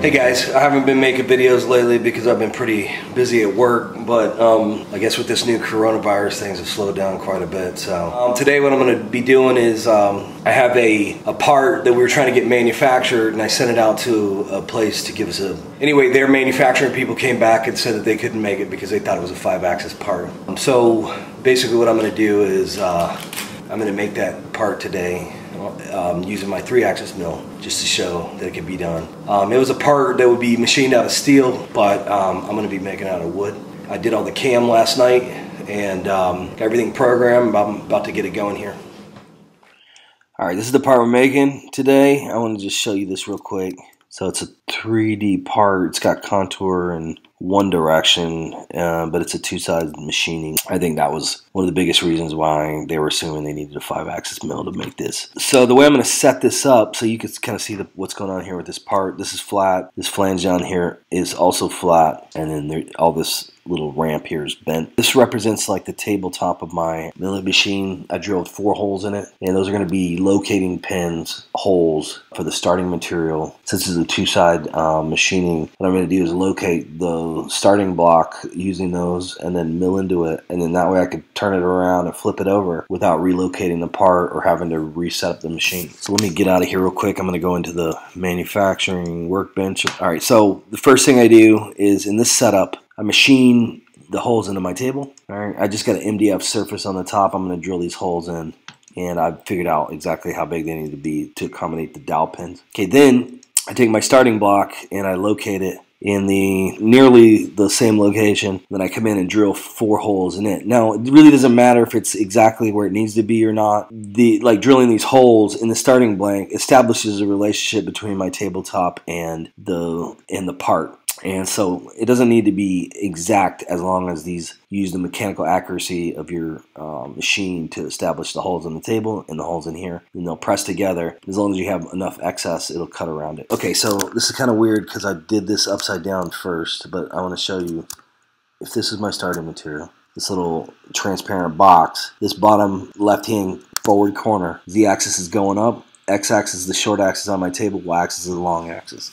Hey guys, I haven't been making videos lately because I've been pretty busy at work, but um, I guess with this new coronavirus, things have slowed down quite a bit. So um, today, what I'm going to be doing is um, I have a, a part that we were trying to get manufactured, and I sent it out to a place to give us a. Anyway, their manufacturing people came back and said that they couldn't make it because they thought it was a five-axis part. Um, so basically, what I'm going to do is uh, I'm going to make that part today um, using my three axis mill just to show that it can be done. Um, it was a part that would be machined out of steel, but um, I'm gonna be making out of wood. I did all the cam last night and um, everything programmed. I'm about to get it going here. All right, this is the part we're making today. I want to just show you this real quick. So it's a 3D part. It's got contour and one direction, uh, but it's a two-sided machining. I think that was one of the biggest reasons why they were assuming they needed a five-axis mill to make this. So the way I'm going to set this up, so you can kind of see the, what's going on here with this part. This is flat. This flange down here is also flat, and then there, all this little ramp here is bent. This represents like the tabletop of my milling machine. I drilled four holes in it, and those are going to be locating pins, holes for the starting material. Since this is a two-side um, machining, what I'm going to do is locate the starting block using those and then mill into it, and then that way I could turn it around and flip it over without relocating the part or having to reset up the machine. So let me get out of here real quick. I'm going to go into the manufacturing workbench. All right, so the first thing I do is in this setup, I machine the holes into my table. All right, I just got an MDF surface on the top. I'm going to drill these holes in, and I've figured out exactly how big they need to be to accommodate the dowel pins. Okay, then I take my starting block and I locate it in the nearly the same location. Then I come in and drill four holes in it. Now it really doesn't matter if it's exactly where it needs to be or not. The like drilling these holes in the starting blank establishes a relationship between my tabletop and the and the part. And so it doesn't need to be exact as long as these use the mechanical accuracy of your um, machine to establish the holes in the table and the holes in here. And they'll press together. As long as you have enough excess, it'll cut around it. Okay, so this is kind of weird because I did this upside down first, but I want to show you if this is my starting material. This little transparent box, this bottom left-hand forward corner, z-axis is going up, x-axis is the short axis on my table, y-axis is the long axis.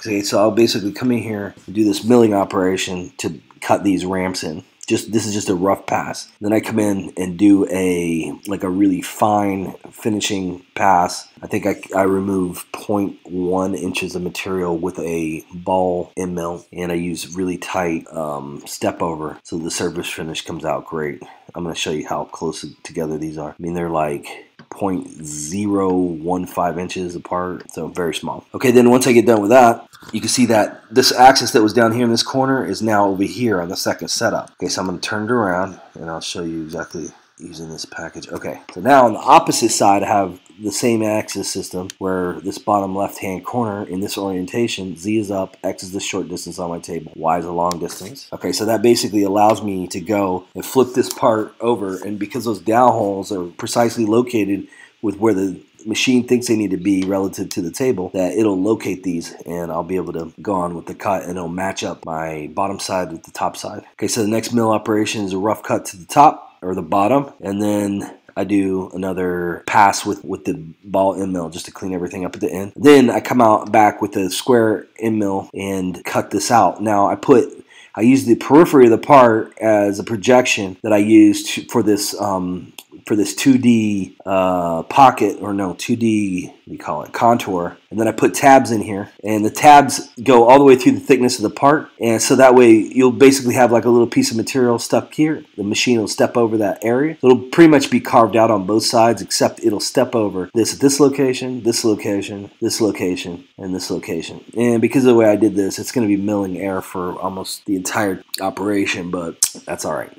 Okay, so I'll basically come in here and do this milling operation to cut these ramps in. Just this is just a rough pass. Then I come in and do a like a really fine finishing pass. I think I, I remove 0.1 inches of material with a ball end mill, and I use really tight um, step over, so the surface finish comes out great. I'm going to show you how close together these are. I mean, they're like 0.015 inches apart, so very small. Okay, then once I get done with that, you can see that this axis that was down here in this corner is now over here on the second setup. Okay, so I'm going to turn it around, and I'll show you exactly using this package. Okay, so now on the opposite side, I have the same axis system where this bottom left hand corner in this orientation, Z is up, X is the short distance on my table, Y is the long distance. Okay, so that basically allows me to go and flip this part over and because those dowel holes are precisely located with where the machine thinks they need to be relative to the table that it'll locate these and I'll be able to go on with the cut and it'll match up my bottom side with the top side. Okay, so the next mill operation is a rough cut to the top or the bottom and then I do another pass with, with the ball end mill just to clean everything up at the end. Then I come out back with the square end mill and cut this out. Now I put I use the periphery of the part as a projection that I used for this um, for this 2D uh, pocket, or no, 2D, we call it, contour. And then I put tabs in here, and the tabs go all the way through the thickness of the part. And so that way you'll basically have like a little piece of material stuck here. The machine will step over that area. It'll pretty much be carved out on both sides, except it'll step over this at this location, this location, this location, and this location. And because of the way I did this, it's going to be milling air for almost the entire operation, but that's all right.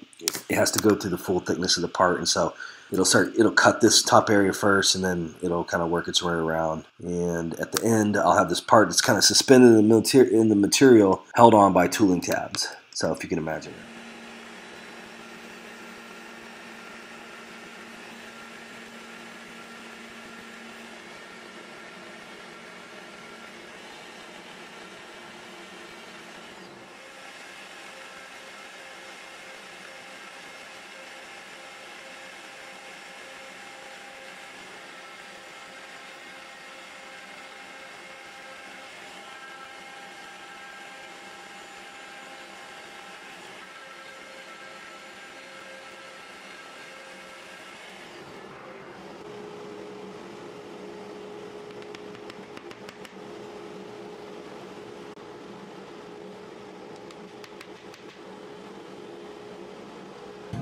It has to go through the full thickness of the part, and so it'll start it'll cut this top area first and then it'll kind of work its way around. And at the end I'll have this part that's kind of suspended in the, in the material held on by tooling tabs. So if you can imagine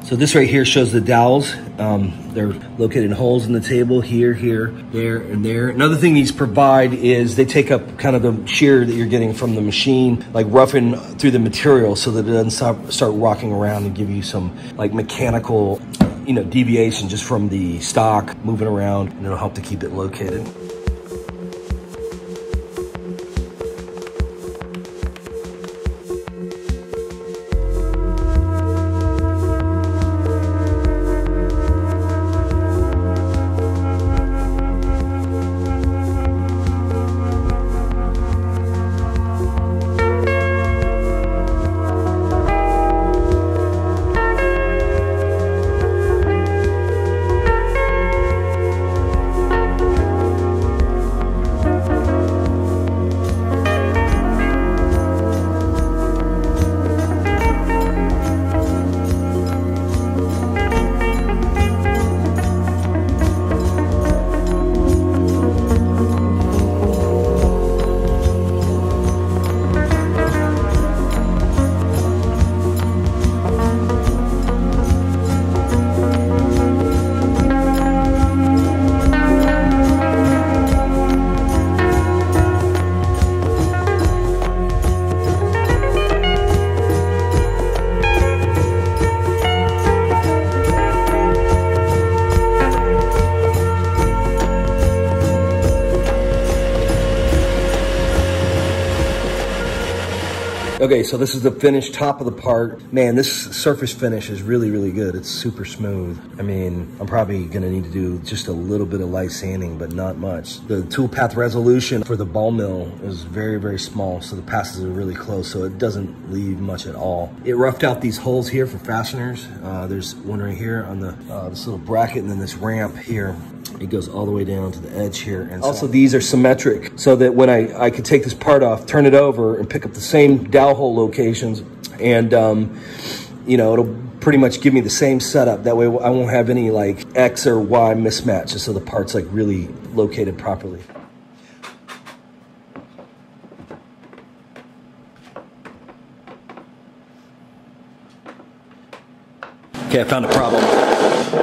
So this right here shows the dowels. Um, they're located in holes in the table here, here, there, and there. Another thing these provide is they take up kind of the shear that you're getting from the machine, like roughing through the material so that it doesn't start, start rocking around and give you some like mechanical, you know, deviation just from the stock moving around and it'll help to keep it located. Okay, so this is the finished top of the part. Man, this surface finish is really, really good. It's super smooth. I mean, I'm probably gonna need to do just a little bit of light sanding, but not much. The toolpath resolution for the ball mill is very, very small, so the passes are really close, so it doesn't leave much at all. It roughed out these holes here for fasteners. Uh, there's one right here on the uh, this little bracket, and then this ramp here it goes all the way down to the edge here. And also these are symmetric so that when I, I could take this part off, turn it over and pick up the same dowel hole locations and, um, you know, it'll pretty much give me the same setup. That way I won't have any like X or Y mismatches so the part's like really located properly. Okay, I found a problem.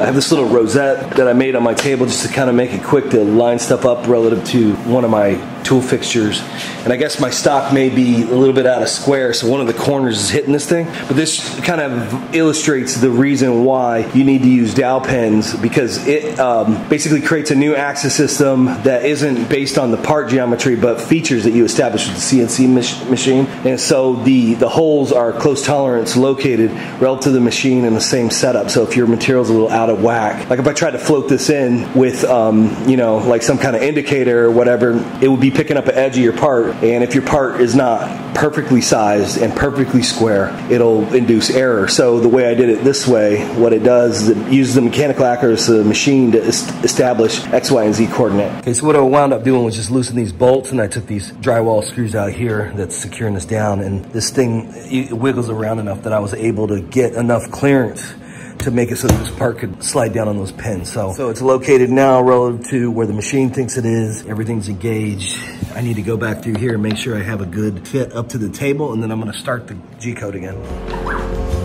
I have this little rosette that I made on my table just to kind of make it quick to line stuff up relative to one of my tool fixtures. And I guess my stock may be a little bit out of square, so one of the corners is hitting this thing. But this kind of illustrates the reason why you need to use dowel pins because it um, basically creates a new axis system that isn't based on the part geometry but features that you establish with the CNC mach machine. And so the, the holes are close tolerance located relative to the machine in the same setup. So if your material's a little out of whack, like if I tried to float this in with, um, you know, like some kind of indicator or whatever, it would be picking up an edge of your part. And if your part is not perfectly sized and perfectly square, it'll induce error. So the way I did it this way, what it does is it uses the mechanical accuracy of the machine to establish X, Y, and Z coordinate. Okay, so what I wound up doing was just loosen these bolts and I took these drywall screws out here that's securing this down and this thing wiggles around enough that I was able to get enough clearance to make it so that this part could slide down on those pins. So, so it's located now relative to where the machine thinks it is. Everything's engaged. I need to go back through here and make sure I have a good fit up to the table and then I'm gonna start the G-code again.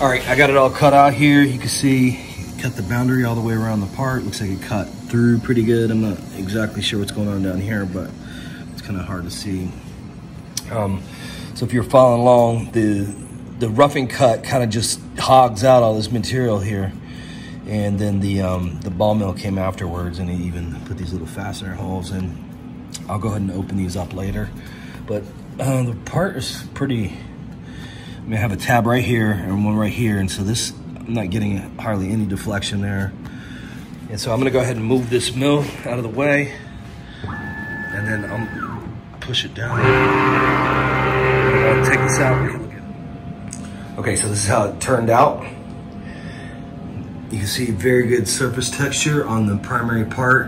Right, I got it all cut out here. You can see, cut the boundary all the way around the part. Looks like it cut through pretty good. I'm not exactly sure what's going on down here, but it's kind of hard to see. Um, so if you're following along, the the roughing cut kind of just hogs out all this material here. And then the um, the ball mill came afterwards and he even put these little fastener holes in. I'll go ahead and open these up later. But uh, the part is pretty, I mean, I have a tab right here and one right here. And so this, I'm not getting hardly any deflection there. And so I'm gonna go ahead and move this mill out of the way and then I'll push it down. I'll take this out. Okay, so this is how it turned out. You can see very good surface texture on the primary part.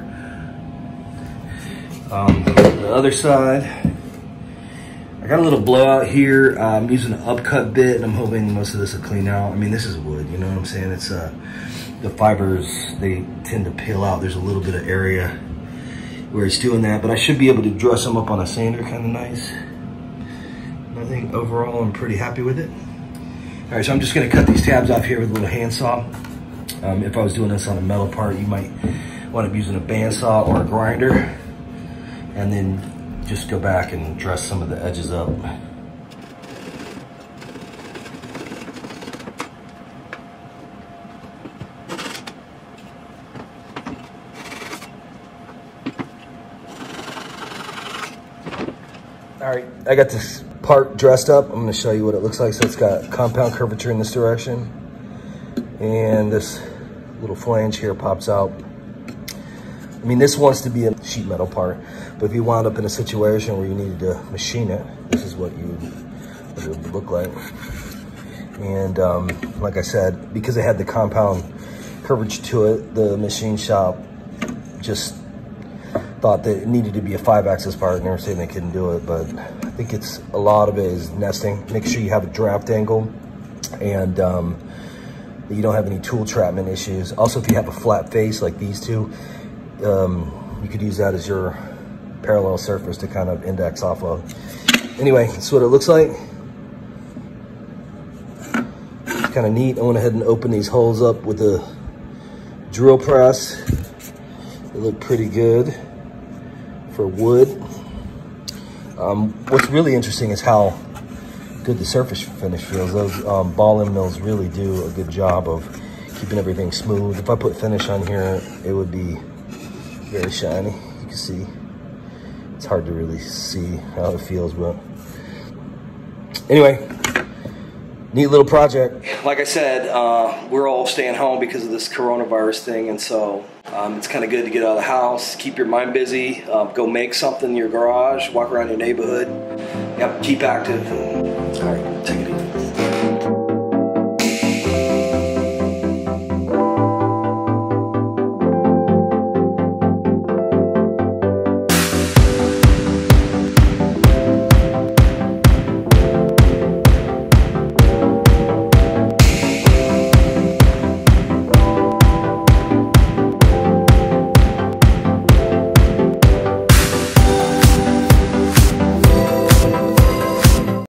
Um, the other side, I got a little blowout here. Uh, I'm using an upcut bit and I'm hoping most of this will clean out. I mean, this is wood, you know what I'm saying? It's uh, the fibers, they tend to peel out. There's a little bit of area where it's doing that, but I should be able to dress them up on a sander kind of nice. I think overall I'm pretty happy with it. All right, so I'm just gonna cut these tabs off here with a little handsaw. Um, if I was doing this on a metal part, you might wind up using a bandsaw or a grinder and then just go back and dress some of the edges up. All right, I got this part dressed up. I'm gonna show you what it looks like. So it's got compound curvature in this direction. And this little flange here pops out I mean, this wants to be a sheet metal part, but if you wound up in a situation where you needed to machine it, this is what you what it would look like. And um, like I said, because it had the compound curvature to it, the machine shop just thought that it needed to be a five axis part and they were saying they couldn't do it, but I think it's a lot of it is nesting. Make sure you have a draft angle and um, you don't have any tool trapment issues. Also, if you have a flat face like these two, um, you could use that as your parallel surface to kind of index off of. Anyway, that's what it looks like. It's kind of neat. I went ahead and opened these holes up with a drill press. They look pretty good for wood. Um, what's really interesting is how good the surface finish feels. Those um, ball end mills really do a good job of keeping everything smooth. If I put finish on here, it would be very shiny. You can see, it's hard to really see how it feels, but anyway, neat little project. Like I said, uh, we're all staying home because of this coronavirus thing, and so um, it's kind of good to get out of the house, keep your mind busy, uh, go make something in your garage, walk around your neighborhood. Yep, keep active.